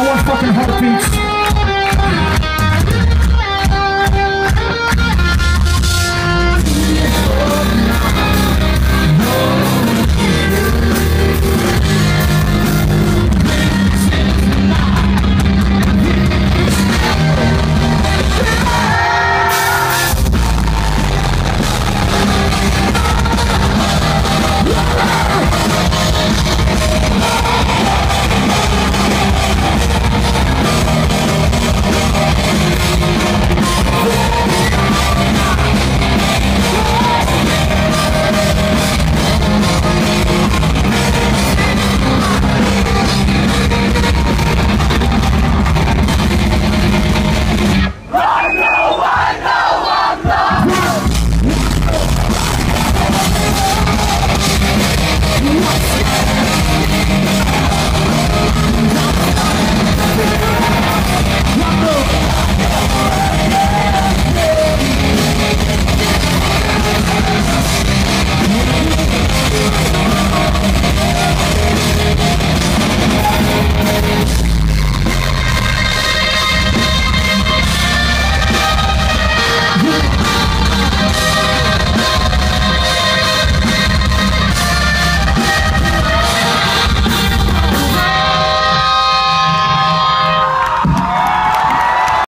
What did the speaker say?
I want fucking heartbeats.